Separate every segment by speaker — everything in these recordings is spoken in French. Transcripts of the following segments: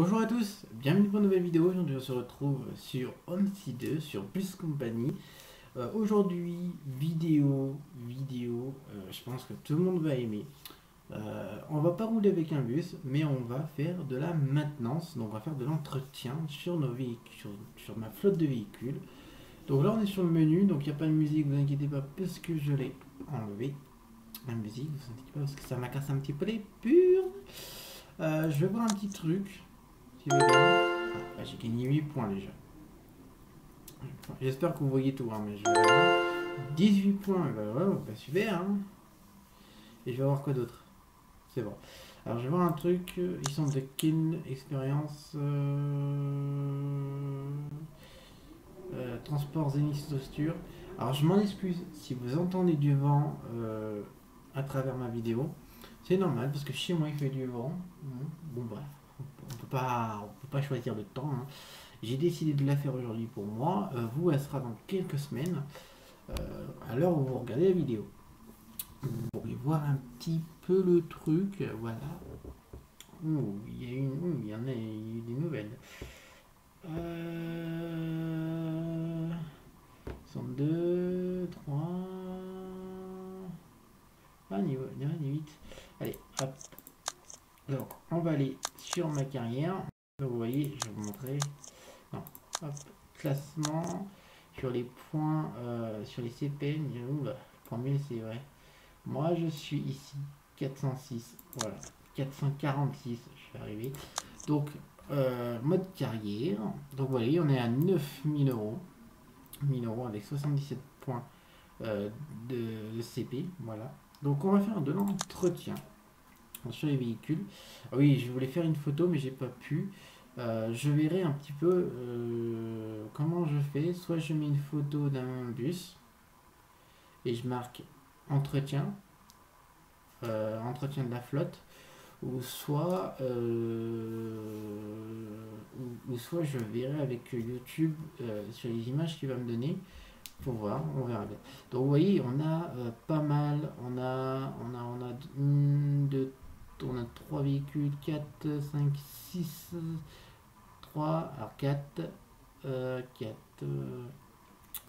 Speaker 1: Bonjour à tous, bienvenue pour une nouvelle vidéo. Aujourd'hui, on se retrouve sur Homesy 2, sur Plus Company. Euh, aujourd'hui, vidéo, vidéo, euh, je pense que tout le monde va aimer. Euh, on va pas rouler avec un bus, mais on va faire de la maintenance. Donc, on va faire de l'entretien sur nos véhicules, sur, ma flotte de véhicules. Donc là, on est sur le menu, donc il n'y a pas de musique, vous inquiétez pas, parce que je l'ai enlevé. La musique, vous inquiétez pas, parce que ça m'a cassé un petit peu les purs. je vais voir un petit truc. Ah, bah, j'ai gagné 8 points déjà. J'espère que vous voyez tout, hein, mais je 18 points, bah, bah, super. Hein. Et je vais voir quoi d'autre? C'est bon. Alors je vais voir un truc, ils sont de quelle expérience euh... euh, Transport Zenith. Alors je m'en excuse si vous entendez du vent euh, à travers ma vidéo. C'est normal parce que chez moi il fait du vent. Bon bref on peut pas, on peut pas choisir le temps. Hein. J'ai décidé de la faire aujourd'hui pour moi. Euh, vous, elle sera dans quelques semaines, euh, à l'heure où vous regardez la vidéo. Vous pourrez voir un petit peu le truc. Voilà. il y a une, il y en a, des nouvelles. Euh, 2, 3. Ah, niveau, niveau 8. Allez, hop. Donc, on va aller sur ma carrière. vous voyez, je vais vous montrer. Classement sur les points, euh, sur les CPN. Combien c'est vrai Moi, je suis ici 406. Voilà, 446. Je vais arriver. Donc, euh, mode carrière. Donc, vous voyez, on est à 9000 euros. 1000 euros avec 77 points euh, de CP. Voilà. Donc, on va faire de l'entretien sur les véhicules. Ah oui, je voulais faire une photo, mais j'ai pas pu. Euh, je verrai un petit peu euh, comment je fais. Soit je mets une photo d'un bus et je marque entretien, euh, entretien de la flotte, ou soit, ou, soit je verrai avec YouTube sur les images qu'il va me donner pour voir, on verra bien. Donc vous voyez, on a pas mal, on a, on a, on a une, deux, on a 3 véhicules, 4, 5, 6, 3, alors 4, 4,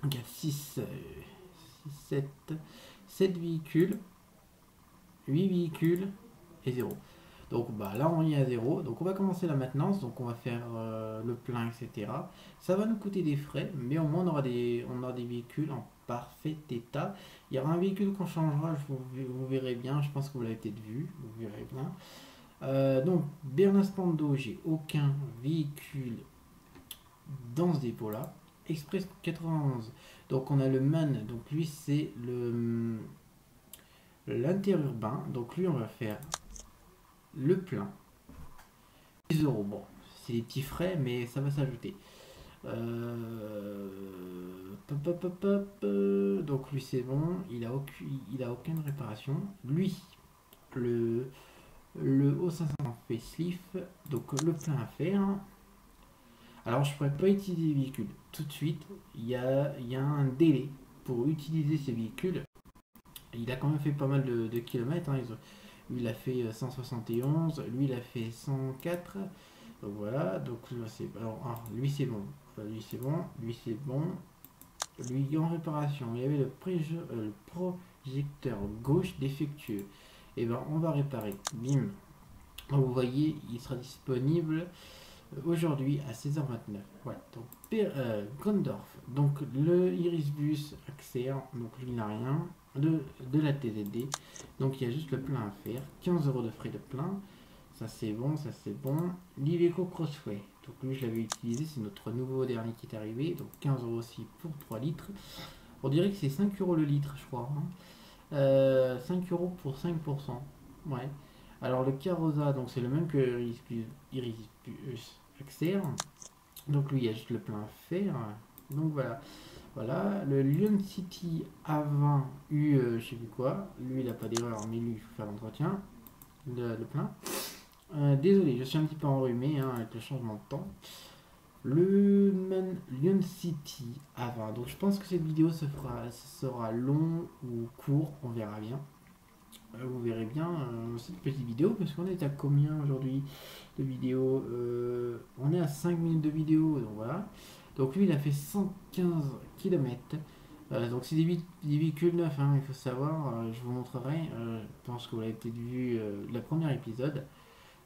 Speaker 1: 4 6, 6, 7, 7 véhicules, 8 véhicules et 0. Donc bah, là on y est à 0, donc on va commencer la maintenance, donc on va faire euh, le plein, etc. Ça va nous coûter des frais, mais au moins on aura des, on aura des véhicules en parfait état. Il y aura un véhicule qu'on changera, vous, verrez bien, je pense que vous l'avez peut-être vu, vous verrez bien. Euh, donc, Berlin Spando, j'ai aucun véhicule dans ce dépôt-là. Express 91, donc on a le MAN, donc lui c'est le l'interurbain, donc lui on va faire le plein. 10 euros, bon, c'est des petits frais, mais ça va s'ajouter. Euh, donc lui c'est bon, il a, aucune, réparation. Lui, le, le O500 facelift, donc le plein à faire. Alors je pourrais pas utiliser le véhicule tout de suite, il y a, un délai pour utiliser ces véhicules. Il a quand même fait pas mal de, kilomètres, il a fait 171, lui il a fait 104. Donc voilà, donc c'est ah, lui c'est bon, lui c'est bon, lui c'est bon, lui en réparation. Il y avait le, euh, projecteur gauche défectueux. Et eh ben on va réparer. Bim. vous voyez, il sera disponible euh, aujourd'hui à 16h29. Voilà, donc euh, Gondorf, donc le Irisbus Axer, donc lui il n'a rien, de, de la TZD, donc il y a juste le plein à faire, 15 euros de frais de plein. Ça c'est bon, ça c'est bon. L'Iveco Crossway. Donc lui je l'avais utilisé, c'est notre nouveau dernier qui est arrivé. Donc 15 euros aussi pour 3 litres. On dirait que c'est 5 euros le litre, je crois. 5 hein. euh, euros pour 5%. Ouais. Alors le Carosa, donc c'est le même que Iris Axer. Donc lui il y a juste le plein faire. Donc voilà. Voilà, le Lyon City A20 U, euh, je sais plus quoi. Lui il n'a pas d'erreur, mais lui il faut faire l'entretien. Le, le plein. Euh, désolé, je suis un petit peu enrhumé hein, avec le changement de temps. Le Man Lyon City avant. Donc je pense que cette vidéo sera long ou court, on verra bien. Euh, vous verrez bien euh, cette petite vidéo parce qu'on est à combien aujourd'hui de vidéos est à 5 minutes de vidéo, donc voilà. Donc lui, il a fait 115 km. donc c'est des, véhicules neufs, hein, il faut savoir, je vous montrerai, je pense que vous l'avez peut-être vu le premier épisode.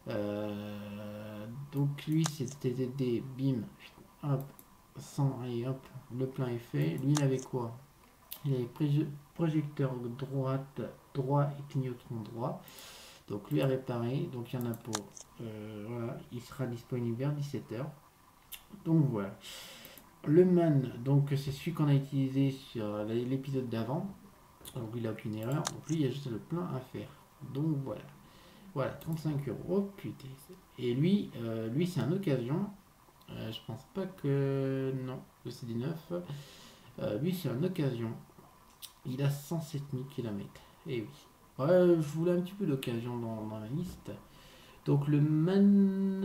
Speaker 1: Donc lui c'était des bim, hop, 100 et hop, le plein est fait. Lui il avait quoi? Il avait projecteur droite, droit et clignotant droit. Donc lui à réparer, donc il y en a pour, voilà, il sera disponible vers 17h. Donc voilà. Le man, donc c'est celui qu'on a utilisé sur l'épisode d'avant. Donc il n'a aucune erreur. Donc lui, il y a juste le plein à faire. Donc voilà. Voilà, 35 euros. Oh putain. Et lui, euh, lui c'est un occasion. Euh, je pense pas que. Non, le CD9. Euh, lui, c'est un occasion. Il a 107 000 km. Et oui. Ouais, je voulais un petit peu d'occasion dans, la liste. Donc le man.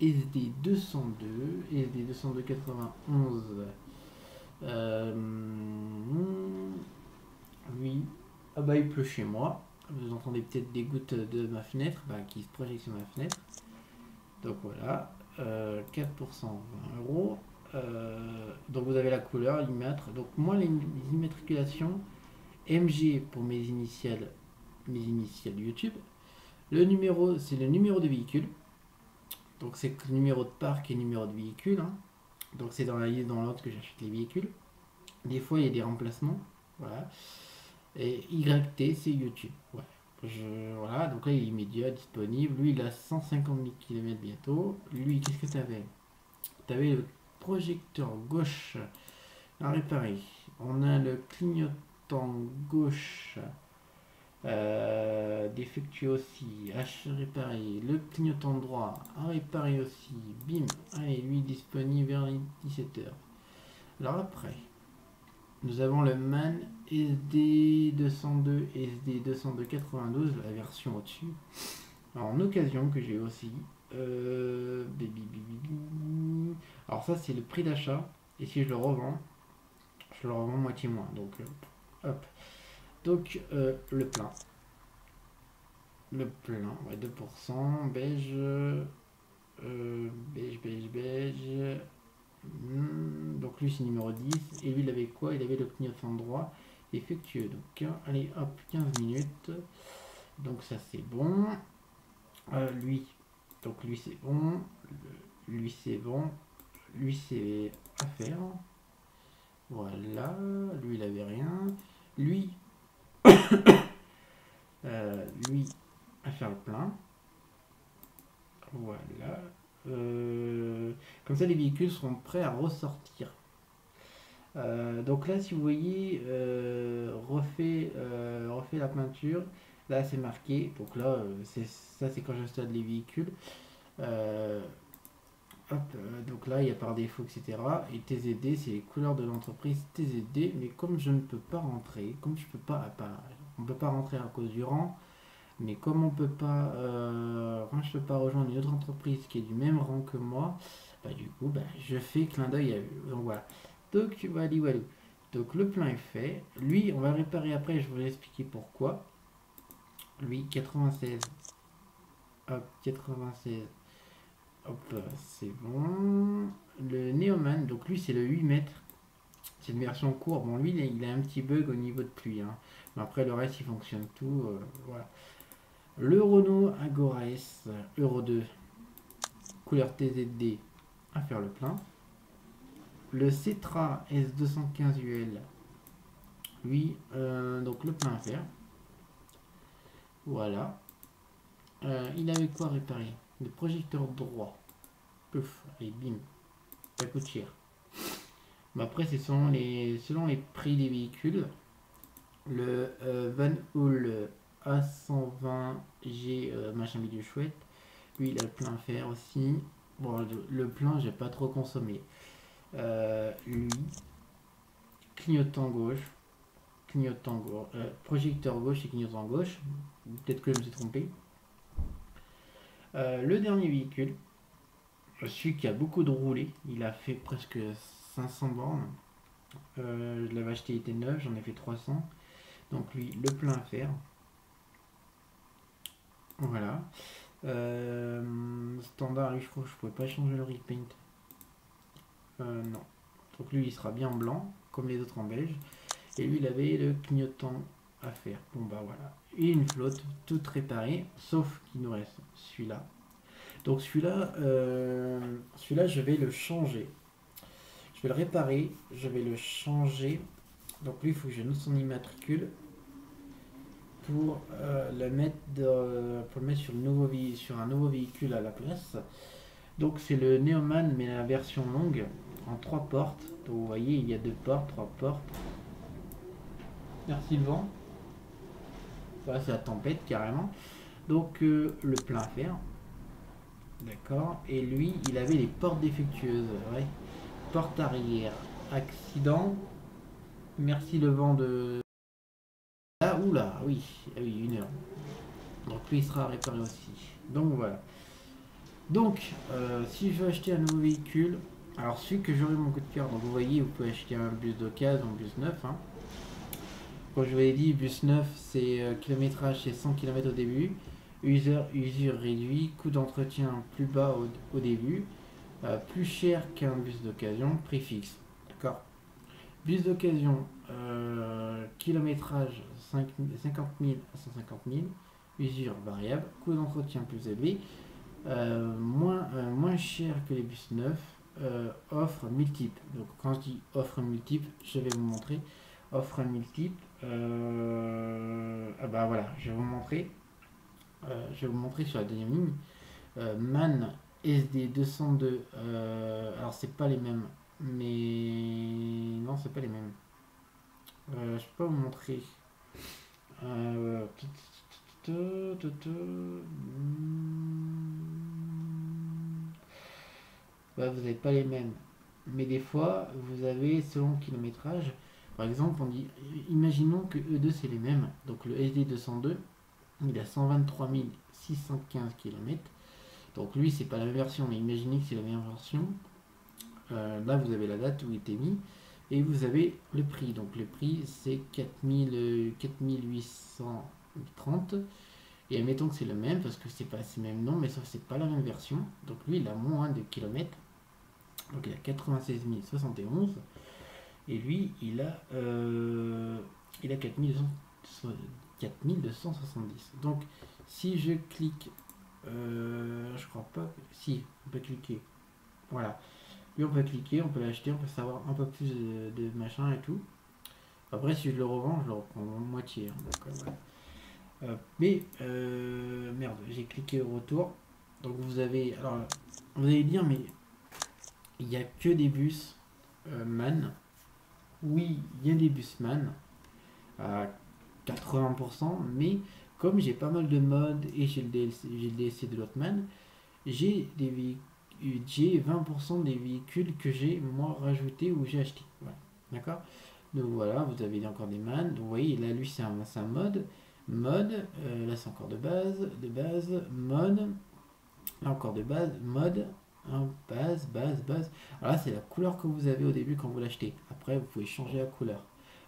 Speaker 1: SD 202, SD 202 91. Euh, oui, ah bah il pleut chez moi. Vous entendez peut-être des gouttes de ma fenêtre qui se projettent sur ma fenêtre. Donc voilà, 4% euh, 20 euros. Euh, donc vous avez la couleur, l'immatriculation. Donc moi les, immatriculations MG pour mes initiales, mes initiales YouTube. Le numéro, c'est le numéro de véhicule. Donc c'est le numéro de parc et numéro de véhicule. Hein. Donc c'est dans la liste dans l'ordre que j'achète les véhicules. Des fois il y a des remplacements. Voilà. Et YT c'est YouTube. voilà, donc là il est immédiat, disponible. Lui il a 150 000 km bientôt. Lui, qu'est-ce que tu avais Tu avais le projecteur gauche à réparer. On a le clignotant gauche euh, défectueux aussi, H réparé, le clignotant droit à réparer aussi, bim, allez, lui disponible vers 17h. Alors après, nous avons le MAN SD202 SD20292, la version au-dessus. En occasion que j'ai aussi. Euh, Alors ça c'est le prix d'achat. Et si je le revends, je le revends moitié moins. Donc euh, hop. Donc euh, le plein. Le plein, ouais, 2%, beige, beige, beige, beige. Hmm, donc lui c'est numéro 10. Et lui il avait quoi? Il avait le clignotant droit effectueux. Donc allez hop, 15 minutes. Donc ça c'est bon. Euh, lui, donc lui c'est bon. Lui c'est bon. Lui c'est à faire. Voilà. Lui il avait rien. Lui, euh, lui, à faire le plein. Voilà. Euh, comme ça, les véhicules seront prêts à ressortir. Euh, donc là, si vous voyez, refait, refait la peinture. Là, c'est marqué. Donc là, c'est ça, c'est quand j'installe les véhicules. Euh, donc là, il y a par défaut, etc. Et TZD, c'est les couleurs de l'entreprise TZD. Mais comme je ne peux pas rentrer, comme je peux pas, on peut pas rentrer à cause du rang, mais comme on peut pas, euh, je peux pas rejoindre une autre entreprise qui est du même rang que moi, bah, du coup, bah, je fais clin d'œil à eux. Donc voilà. Donc. Donc le plein est fait. Lui, on va réparer après, je vais vous expliquer pourquoi. Lui, 96. Hop, 96 Hop, c'est bon. Le Neoman, donc lui c'est le 8 mètres. C'est une version courte. Bon, lui il a un petit bug au niveau de pluie. Hein. Mais après le reste il fonctionne tout. Euh, voilà. Le Renault Agora S Euro 2, couleur TZD, à faire le plein. Le Cetra S215 UL, lui, donc le plein à faire. Voilà. Euh, il avait quoi réparer? Le projecteur droit. Pouf, allez, bim. Ça coûte cher. Après, c'est selon les, prix des véhicules. Le euh, Van Hool A120G euh, machin vidéo chouette. Lui, il a le plein à faire aussi. Bon, le, plein, j'ai pas trop consommé. Euh, lui, clignotant gauche. Clignotant gauche. projecteur gauche et clignotant gauche. Peut-être que je me suis trompé. Euh, le dernier véhicule, celui qui a beaucoup de roulé, il a fait presque 500 bornes. Euh, je l'avais acheté, il était neuf, j'en ai fait 300. Donc lui, le plein à faire. Voilà. Euh, standard, je crois que je pouvais pas changer le repaint. Euh, non. Donc lui, il sera bien blanc, comme les autres en beige. Et lui, il avait le clignotant à faire. Bon, bah voilà. Et une flotte toute réparée, sauf qu'il nous reste celui-là. Donc celui-là, euh, celui-là, je vais le changer. Je vais le réparer, je vais le changer. Donc lui, il faut que je note son immatricule pour euh, le mettre pour le mettre sur, le nouveau sur un nouveau véhicule à la place. Donc c'est le Neoman mais la version longue en trois portes. Donc vous voyez il y a deux portes, trois portes. Merci le vent. Voilà c'est la tempête carrément. Donc euh, le plein fer. D'accord. Et lui il avait les portes défectueuses. Ouais. Porte arrière. Accident. Merci le vent de ah, oula, oui, ah oui, une heure. Donc lui, il sera réparé aussi. Donc voilà. Donc, euh, si je veux acheter un nouveau véhicule, alors celui que j'aurai mon coup de cœur, donc vous voyez, vous pouvez acheter un bus d'occasion, un bus neuf. Hein. Comme je vous l'ai dit, bus neuf, c'est euh, kilométrage, c'est 100 km au début. Usure, usure réduit, coût d'entretien plus bas au, début, euh, plus cher qu'un bus d'occasion, prix fixe. D'accord? Bus d'occasion, kilométrage 50 000 à 150 000, usure variable, coût d'entretien plus élevé, euh, moins, euh, moins cher que les bus neufs, euh, offre multiple. Donc quand je dis offre multiple, je vais vous montrer. Offre multiple, ah bah voilà, je vais vous montrer. je vais vous montrer sur la deuxième ligne. MAN SD 202, alors c'est pas les mêmes, mais non, c'est pas les mêmes. je peux pas vous montrer. Euh, vous n'avez pas les mêmes. Mais des fois, vous avez selon le kilométrage. Par exemple, on dit, imaginons que E2 c'est les mêmes. Donc le SD202, il a 123 615 km. Donc lui, c'est pas la même version, mais imaginez que c'est la même version. Euh, là, vous avez la date où il était mis. Et vous avez le prix. Donc le prix c'est 4830. Et admettons que c'est le même parce que c'est pas le même nom, mais sauf c'est pas la même version. Donc lui il a moins de kilomètres. Donc il a 96 071. Et lui il a euh, il a 4270. Donc si je clique euh, je crois pas si on peut cliquer. Voilà on peut cliquer, on peut l'acheter, on peut savoir un peu plus de, machin et tout. Après, si je le revends, je le reprends en moitié. Hein, euh, mais, euh, merde, j'ai cliqué au retour. Donc vous avez, alors, vous allez dire, mais il n'y a que des bus euh, man. Oui, il y a des bus man à 80%, mais comme j'ai pas mal de modes et j'ai le DLC, j'ai le DLC de l'autre man, j'ai des véhicules j'ai 20% des véhicules que j'ai moi rajouté ou j'ai acheté. D'accord? Donc voilà, vous avez encore des man. Vous voyez, là lui c'est un, un, mode. Mode, euh, là c'est encore de base, de base, mode, là encore de base, mode, hein, base, base, base. Alors là c'est la couleur que vous avez au début quand vous l'achetez. Après vous pouvez changer la couleur.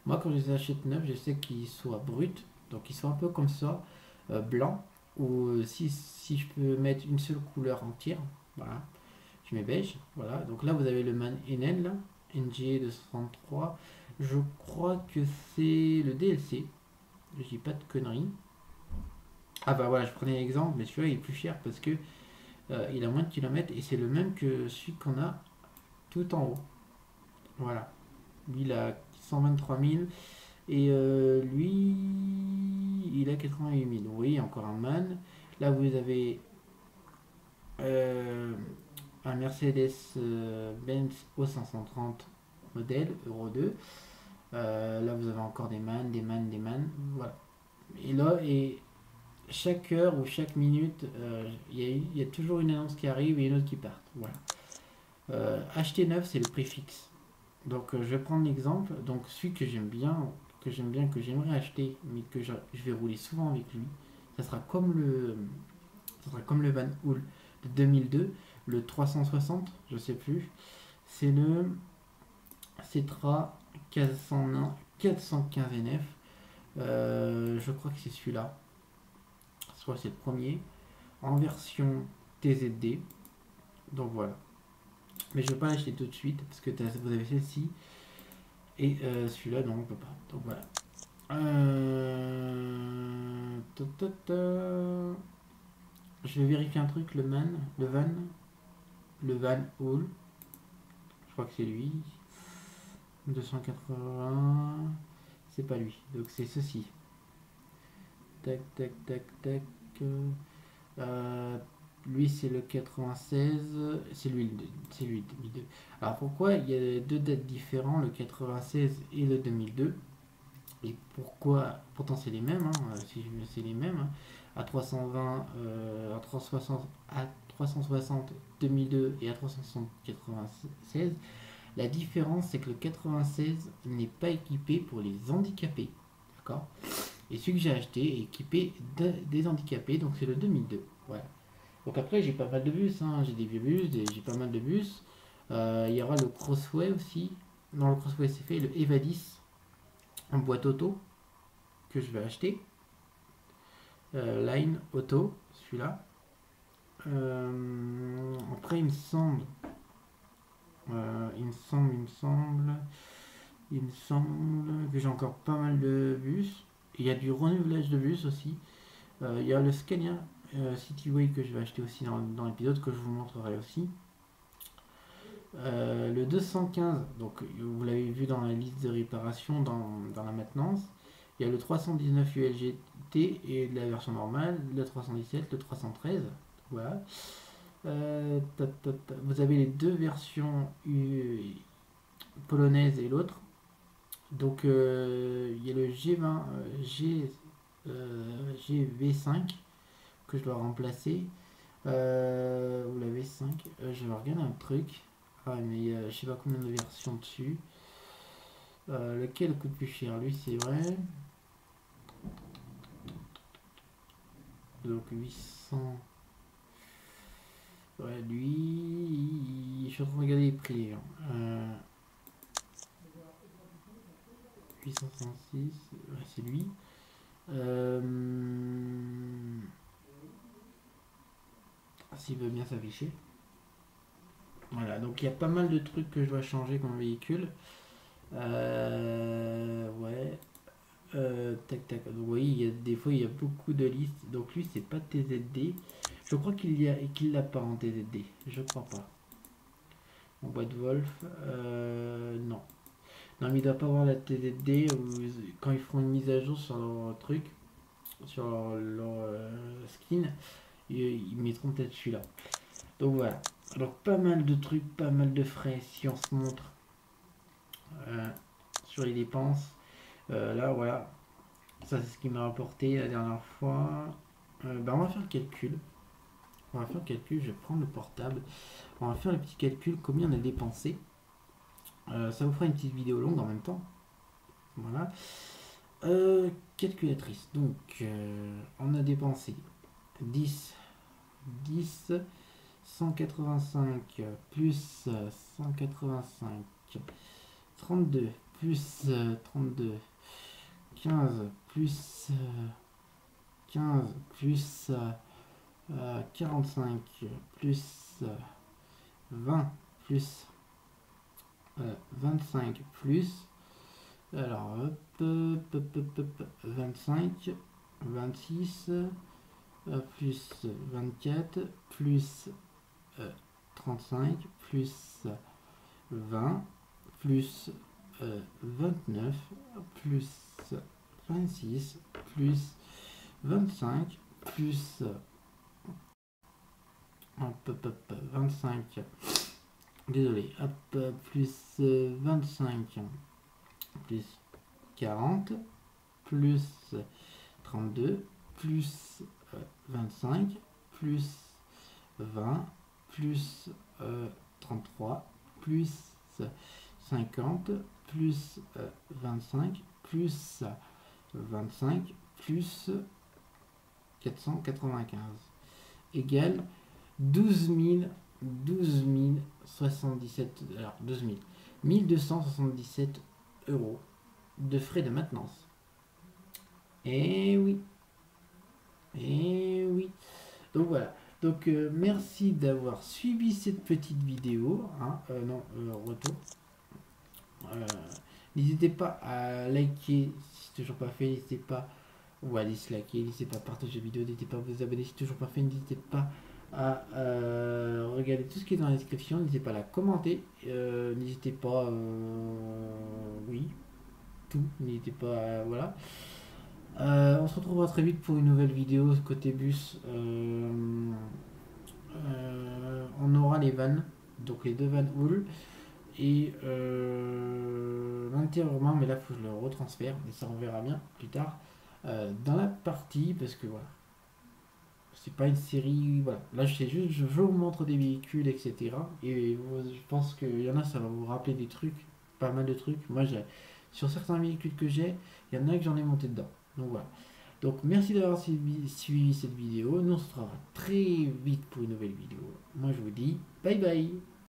Speaker 1: Moi quand je les achète neufs, je sais qu'ils soient bruts, donc ils sont un peu comme ça, euh, blanc. Ou euh, si, si je peux mettre une seule couleur entière, voilà beige. Voilà, donc là vous avez le man Enel, là, NG 233. Je crois que c'est le DLC. Je dis pas de conneries. Ah bah voilà, je prenais l'exemple, mais celui-là il est plus cher parce que euh, il a moins de kilomètres et c'est le même que celui qu'on a tout en haut. Voilà. Lui il a 123 000 et euh, lui il a 88 000. Vous voyez, encore un man. Là vous avez euh, un Mercedes-Benz euh, O530 modèle Euro 2. Euh, là, vous avez encore des man, des man, des man. Voilà. Et là, et chaque heure ou chaque minute, euh, il y, a toujours une annonce qui arrive et une autre qui part. Voilà. acheter neuf, c'est le prix fixe. Donc, je vais prendre l'exemple. Donc, celui que j'aime bien, que j'aime bien, que j'aimerais acheter, mais que je, vais rouler souvent avec lui, ça sera comme le, ça sera comme le Van Hool de 2002 le 360, je sais plus. C'est le Cetra 415 NF. Je crois que c'est celui-là. Soit c'est le premier. en version TZD. Donc voilà. Mais je vais pas l'acheter tout de suite parce que vous avez celle-ci. Et euh, celui-là, non, on peut pas. Donc voilà. Euh, je vais vérifier un truc, le man, le van, le van hall. Je crois que c'est lui. 280. C'est pas lui. Donc c'est ceci. Tac, tac, tac, tac. Euh, lui, c'est le 96. C'est lui, c'est lui, 2002. Alors pourquoi il y a deux dates différentes, le 96 et le 2002 Et pourquoi Pourtant, c'est les mêmes. Hein, c'est les mêmes. Hein. à 320, euh, à 360, à 360 2002 et à 360 96. La différence, c'est que le 96 n'est pas équipé pour les handicapés. D'accord? Et celui que j'ai acheté équipé des handicapés, donc c'est le 2002. Voilà. Donc après, j'ai pas mal de bus, hein. j'ai des vieux bus, j'ai pas mal de bus. Euh, il y aura le Crossway aussi. Non, le Crossway c'est fait, le Evadis en boîte auto que je vais acheter. Euh, line auto, celui-là. Euh, après, il me semble euh, il me semble, il me semble, il me semble que j'ai encore pas mal de bus. Il y a du renouvelage de bus aussi. Euh, il y a le Scania Cityway que je vais acheter aussi dans, l'épisode que je vous montrerai aussi. le 215, donc vous l'avez vu dans la liste de réparation dans, dans, la maintenance. Il y a le 319 ULGT et la version normale, le 317, le 313. Euh, vous avez les deux versions polonaises et l'autre. Donc euh, il y a le G20, G, GV5 que je dois remplacer. Euh, ou la V5. je vais regarder un truc. Ah mais je sais pas combien de versions dessus. lequel coûte plus cher? Lui c'est vrai. Donc 800. Ouais, lui, je suis en train de regarder les prix. 866, euh, c'est lui. Euh, s'il veut bien s'afficher. Voilà, donc il y a pas mal de trucs que je dois changer comme véhicule. Euh, ouais. tac tac. Donc vous voyez, il y a, des fois il y a beaucoup de listes. Donc lui c'est pas TZD. Je crois qu'il y a qu'il l'a pas en TDD. Je crois pas. En boîte Wolf, euh, non. Non, mais il doit pas avoir la TDD quand ils feront une mise à jour sur leur truc, sur leur, euh, skin, ils, mettront peut-être celui-là. Donc voilà. Alors pas mal de trucs, pas mal de frais si on se montre euh, sur les dépenses. là voilà. Ça c'est ce qui m'a rapporté la dernière fois. Ben, on va faire le calcul. On va faire le calcul, je vais prendre le portable. On va faire le petit calcul, combien on a dépensé. Euh, ça vous fera une petite vidéo longue en même temps. Voilà. Euh, calculatrice. Donc, euh, on a dépensé 10, 10, 185 plus 185, 32 plus 32, 15 plus 15 plus 45 plus 20 plus 25 plus. Alors hop, 25 26 plus 24 plus 35 plus 20 plus 29 plus 26 plus 25 plus hop, hop, 25, désolé, hop, plus 25, plus 40, plus 32, plus 25, plus 20, plus 33, plus 50, plus 25, plus 25, plus 495 égale 12 000, 12 077, alors 12 000, 1277 euros de frais de maintenance. Et eh oui, et eh oui. Donc voilà. Donc euh, merci d'avoir suivi cette petite vidéo. Hein. Euh, non, euh, retour. n'hésitez pas à liker si c'est toujours pas fait. N'hésitez pas ou à disliker. N'hésitez pas à partager la vidéo. N'hésitez pas à vous abonner si c'est toujours pas fait. N'hésitez pas à regarder tout ce qui est dans la description. N'hésitez pas à la commenter. N'hésitez pas, oui, tout. N'hésitez pas, voilà. Euh, on se retrouvera très vite pour une nouvelle vidéo côté bus. Euh, euh, on aura les vannes, donc les deux vannes Hull et l'intérieurement, mais là faut que je le retransfère, mais ça on verra bien plus tard dans la partie parce que voilà. C'est pas une série, voilà. Là, je sais juste, je vous montre des véhicules, etc. Et je pense qu'il y en a, ça va vous rappeler des trucs, pas mal de trucs. Moi, j'ai, sur certains véhicules que j'ai, il y en a que j'en ai monté dedans. Donc voilà. Donc merci d'avoir suivi cette vidéo. Nous on se retrouvera très vite pour une nouvelle vidéo. Moi je vous dis bye bye.